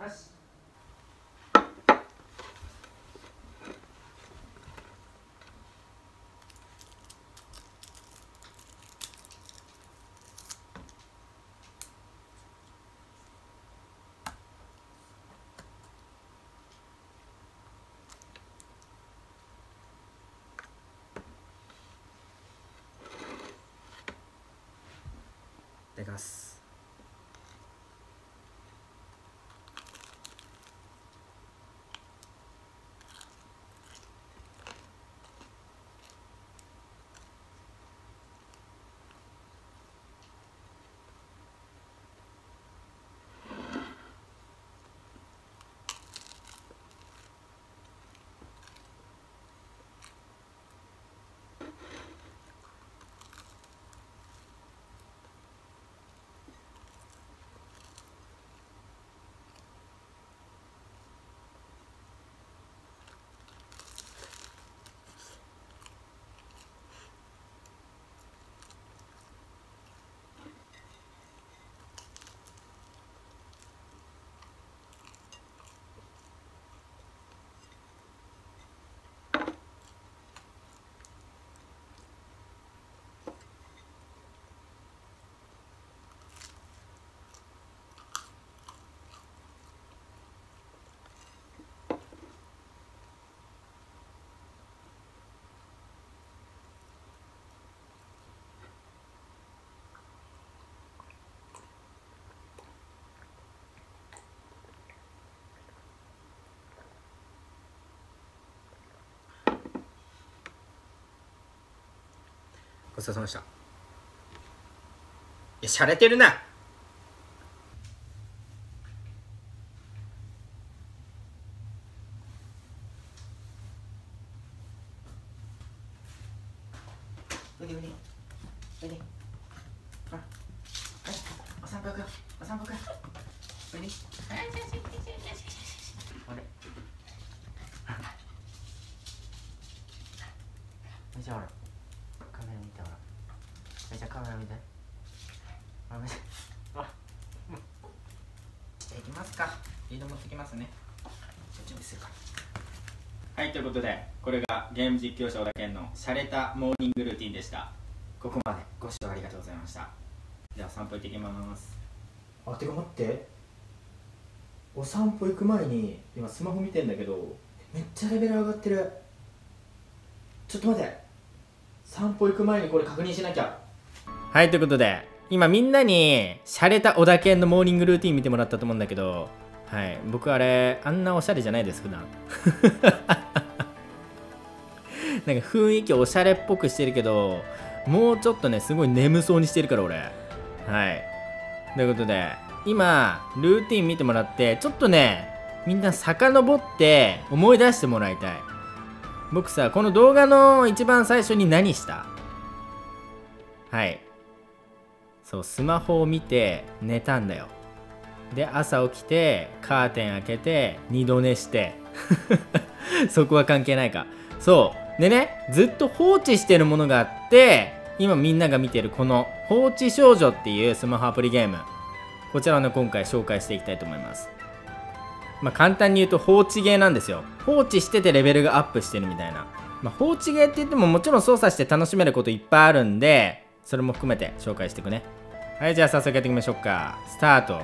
よしい。ただきます。ごちそうさまでした。いやしゃれてるな。お散歩行くお散歩行くよう。にはいはいはいはい。はいあれカメラ見てほらめちゃカメラ見てほらめちゃほらうんじゃあ行きますか？リード持ってきますね。準備するか。らはいということでこれがゲーム実況者小田健の洒落たモーニングルーティンでした。ここまでご視聴ありがとうございました。では散歩行ってきます。あてか待って。お散歩行く前に今スマホ見てんだけどめっちゃレベル上がってる。ちょっと待って。散歩行く前にこれ確認しなきゃ。はいということで今みんなに洒落た小田健のモーニングルーティン見てもらったと思うんだけどはい。僕あれあんなおしゃれじゃないです普段。なんか雰囲気おしゃれっぽくしてるけどもうちょっとねすごい眠そうにしてるから俺。はい。ということで今ルーティン見てもらってちょっとねみんな遡って思い出してもらいたい。僕さこの動画の一番最初に何した？はい。そうスマホを見て寝たんだよ。で朝起きてカーテン開けて二度寝して。そこは関係ないか。そう。でねずっと放置してるものがあって今みんなが見てるこの放置少女っていうスマホアプリゲーム。こちらをね今回紹介していきたいと思います。まあ簡単に言うと放置ゲーなんですよ。放置しててレベルがアップしてるみたいな、まあ、放置ゲーって言ってももちろん操作して楽しめることいっぱいあるんでそれも含めて紹介していくね。はいじゃあ早速やっていきましょうか。スタート。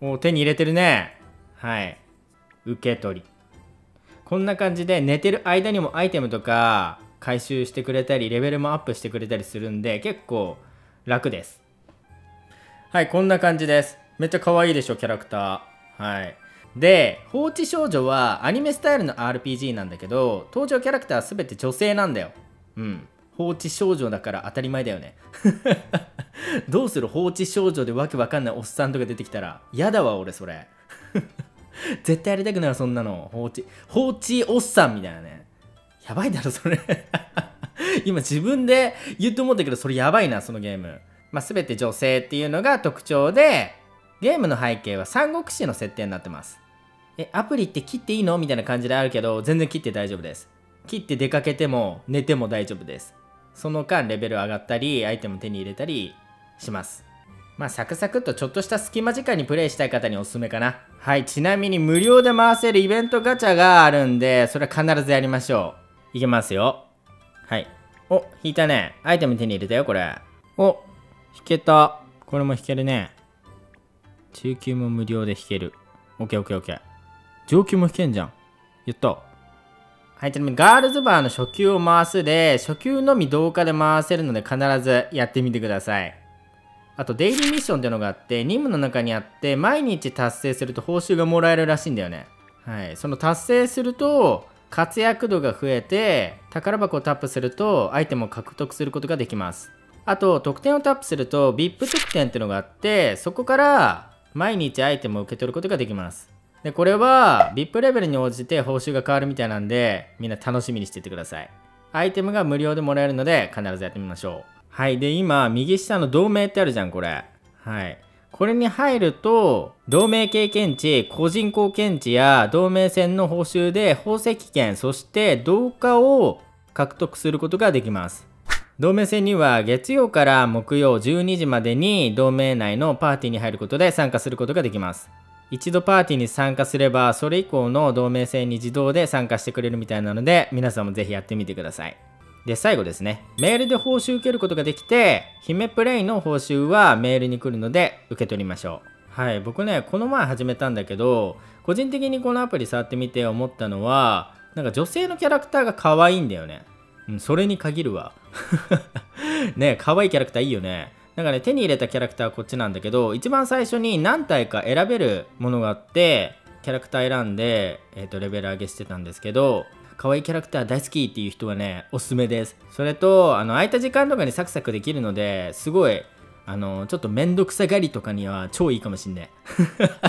お手に入れてるね。はい。受け取り。こんな感じで寝てる間にもアイテムとか回収してくれたりレベルもアップしてくれたりするんで結構楽です。はいこんな感じです。めっちゃ可愛いでしょキャラクター。はい。で放置少女はアニメスタイルの RPG なんだけど登場キャラクターは全て女性なんだよ。うん。放置少女だから当たり前だよね。どうする放置少女でわけわかんないおっさんとか出てきたら嫌だわ俺それ。絶対やりたくないわそんなの。放置放置おっさんみたいなね。やばいだろそれ。今自分で言って思ったけどそれやばいなそのゲーム。まあ、全て女性っていうのが特徴でゲームの背景は三国志の設定になってます。えアプリって切っていいの？みたいな感じであるけど全然切って大丈夫です。切って出かけても寝ても大丈夫です。その間レベル上がったりアイテム手に入れたりします。まあサクサクっとちょっとした隙間時間にプレイしたい方におすすめかな。はいちなみに無料で回せるイベントガチャがあるんでそれは必ずやりましょう。いきますよ。はい。お引いたね。アイテム手に入れたよこれ。お引けた。これも引けるね。中級も無料で引ける。オッケーオッケーオッケー。上級も引けんじゃん。やった。はい、ちなみにガールズバーの初級を回すで、初級のみ動画で回せるので必ずやってみてください。あと、デイリーミッションっていうのがあって、任務の中にあって、毎日達成すると報酬がもらえるらしいんだよね。はい、その達成すると、活躍度が増えて、宝箱をタップすると、アイテムを獲得することができます。あと、得点をタップすると、VIP 特典っていうのがあって、そこから毎日アイテムを受け取ることができます。で、これは VIP レベルに応じて報酬が変わるみたいなんで、みんな楽しみにしててください。アイテムが無料でもらえるので、必ずやってみましょう。はい。で、今、右下の同盟ってあるじゃん、これ。はい。これに入ると、同盟経験値、個人貢献値や同盟戦の報酬で宝石券、そして同化を獲得することができます。同盟戦には月曜から木曜12時までに同盟内のパーティーに入ることで参加することができます。一度パーティーに参加すれば、それ以降の同盟戦に自動で参加してくれるみたいなので、皆さんもぜひやってみてください。で、最後ですね。メールで報酬受けることができて、姫プレイの報酬はメールに来るので受け取りましょう。はい、僕ね、この前始めたんだけど、個人的にこのアプリ触ってみて思ったのは、なんか女性のキャラクターが可愛いんだよね。うん、それに限るわ。ね可愛いキャラクターいいよね。なんかね、手に入れたキャラクターはこっちなんだけど、一番最初に何体か選べるものがあって、キャラクター選んで、えっ、ー、と、レベル上げしてたんですけど、可愛いキャラクター大好きっていう人はね、おすすめです。それと、あの、空いた時間とかにサクサクできるので、すごい、あの、ちょっとめんどくさがりとかには超いいかもしんない。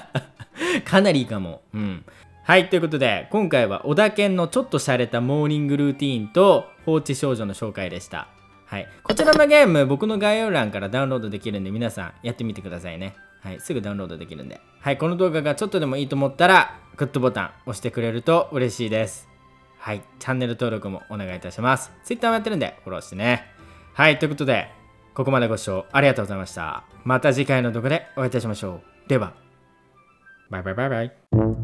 かなりいいかも。うん。はい、ということで、今回は小田健のちょっと洒落たモーニングルーティーンと放置少女の紹介でした。はい。こちらのゲーム、僕の概要欄からダウンロードできるんで、皆さんやってみてくださいね。はい。すぐダウンロードできるんで。はい。この動画がちょっとでもいいと思ったら、グッドボタン押してくれると嬉しいです。はい。チャンネル登録もお願いいたします。Twitter もやってるんで、フォローしてね。はい。ということで、ここまでご視聴ありがとうございました。また次回の動画でお会いいたしましょう。では、バイバイバイバイ。